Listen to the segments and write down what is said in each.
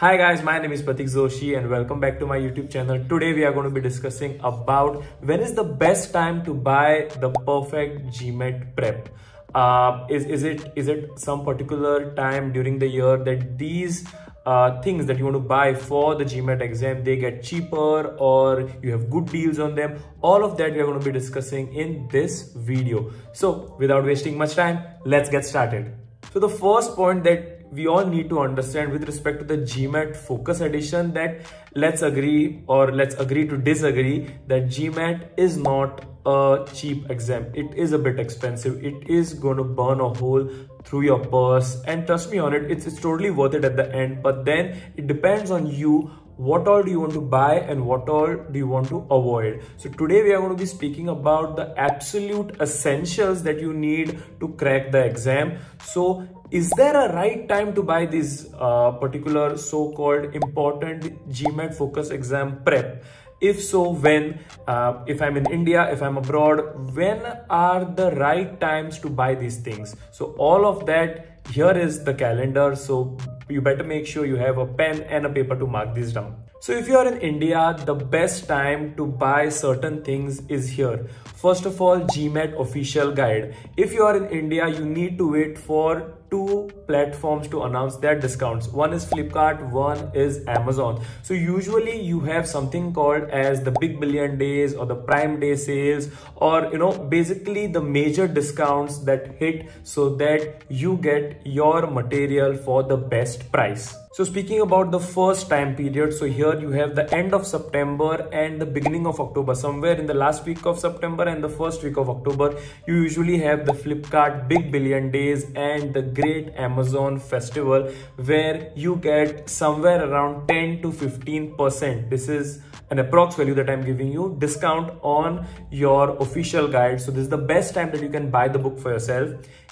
Hi guys, my name is Pratik Joshi and welcome back to my YouTube channel. Today we are going to be discussing about when is the best time to buy the perfect GMAT prep. Uh, is, is it is it some particular time during the year that these uh, things that you want to buy for the GMAT exam they get cheaper or you have good deals on them all of that we are going to be discussing in this video so without wasting much time let's get started so the first point that we all need to understand with respect to the GMAT focus edition that let's agree or let's agree to disagree that GMAT is not a cheap exam. It is a bit expensive. It is going to burn a hole through your purse and trust me on it, it's, it's totally worth it at the end. But then it depends on you what all do you want to buy and what all do you want to avoid so today we are going to be speaking about the absolute essentials that you need to crack the exam so is there a right time to buy this uh, particular so-called important gmat focus exam prep? If so when? Uh, if i'm in india if i'm abroad when are the right times to buy these things? So all of that here is the calendar. So you better make sure you have a pen and a paper to mark this down. So if you are in India, the best time to buy certain things is here. First of all, GMAT official guide. If you are in India, you need to wait for two platforms to announce their discounts. One is flipkart one is amazon. So usually you have something called as the big billion days or the prime day sales or you know basically the major discounts that hit so that you get your material for the best price. So speaking about the first time period, so here you have the end of September and the beginning of October. Somewhere in the last week of September and the first week of October, you usually have the Flipkart Big Billion Days and the Great Amazon Festival where you get somewhere around 10 to 15%. This is an approx value that I'm giving you discount on your official guide. So this is the best time that you can buy the book for yourself.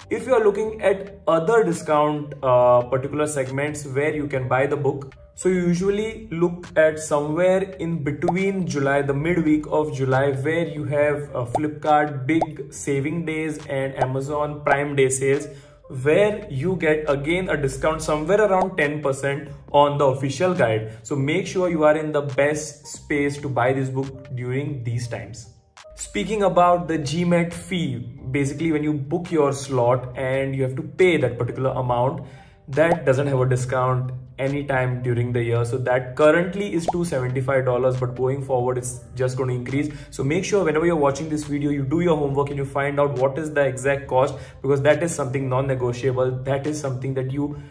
If you are looking at other discount uh, particular segments where you can buy the book, so you usually look at somewhere in between July, the midweek of July, where you have uh, Flipkart big saving days and Amazon Prime Day sales, where you get again a discount somewhere around 10% on the official guide. So make sure you are in the best space to buy this book during these times. Speaking about the GMAT fee, basically when you book your slot and you have to pay that particular amount, that doesn't have a discount anytime during the year. So that currently is $275, but going forward, it's just going to increase. So make sure whenever you're watching this video, you do your homework and you find out what is the exact cost because that is something non-negotiable. That is something that you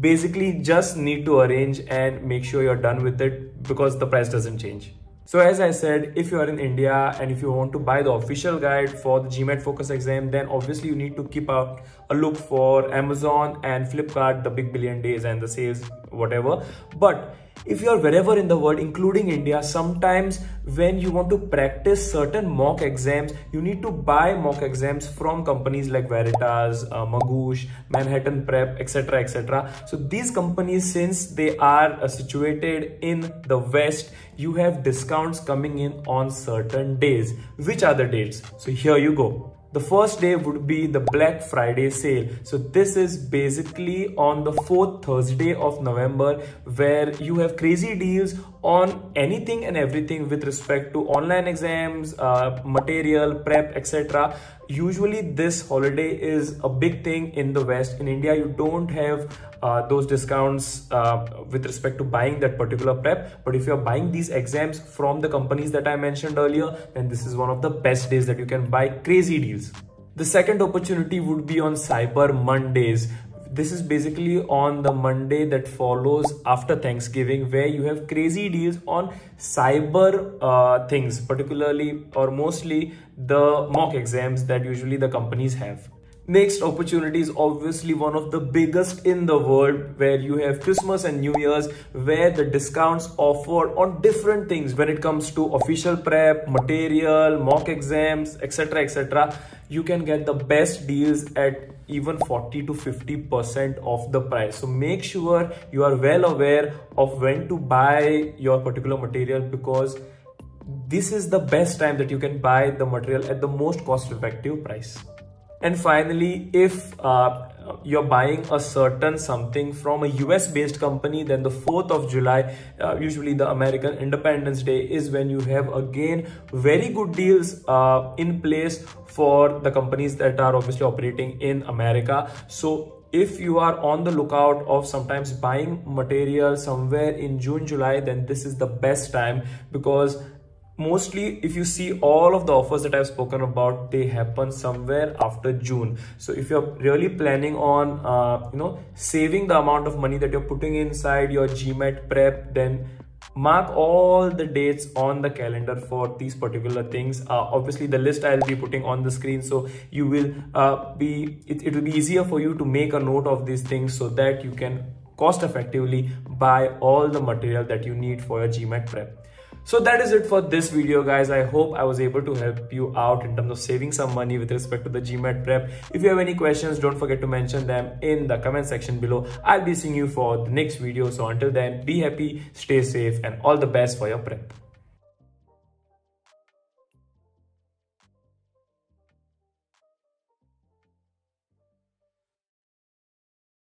basically just need to arrange and make sure you're done with it because the price doesn't change. So as I said, if you are in India and if you want to buy the official guide for the GMAT focus exam, then obviously you need to keep a, a look for Amazon and Flipkart, the big billion days and the sales, whatever. But if you are wherever in the world, including India, sometimes when you want to practice certain mock exams, you need to buy mock exams from companies like Veritas, uh, Magoosh, Manhattan Prep, etc. etc. So these companies, since they are uh, situated in the West, you have discounts coming in on certain days. Which are the dates? So here you go. The first day would be the Black Friday sale. So this is basically on the fourth Thursday of November where you have crazy deals on anything and everything with respect to online exams, uh, material, prep, etc. Usually this holiday is a big thing in the West. In India, you don't have uh, those discounts uh, with respect to buying that particular prep. But if you're buying these exams from the companies that I mentioned earlier, then this is one of the best days that you can buy crazy deals. The second opportunity would be on Cyber Mondays. This is basically on the Monday that follows after Thanksgiving where you have crazy deals on cyber uh, things, particularly or mostly the mock exams that usually the companies have. Next opportunity is obviously one of the biggest in the world where you have Christmas and New Year's where the discounts offered on different things when it comes to official prep, material, mock exams, etc. etc. You can get the best deals at even 40 to 50% of the price. So make sure you are well aware of when to buy your particular material because this is the best time that you can buy the material at the most cost effective price. And finally if uh, you're buying a certain something from a US based company then the 4th of July uh, usually the American Independence Day is when you have again very good deals uh, in place for the companies that are obviously operating in America. So if you are on the lookout of sometimes buying material somewhere in June July then this is the best time because mostly if you see all of the offers that i've spoken about they happen somewhere after june. So if you're really planning on uh, you know saving the amount of money that you're putting inside your gmat prep then mark all the dates on the calendar for these particular things. Uh, obviously the list i'll be putting on the screen so you will uh, be it, it will be easier for you to make a note of these things so that you can cost effectively buy all the material that you need for your gmat prep so that is it for this video guys. I hope I was able to help you out in terms of saving some money with respect to the GMAT prep. If you have any questions, don't forget to mention them in the comment section below. I'll be seeing you for the next video. So until then, be happy, stay safe and all the best for your prep.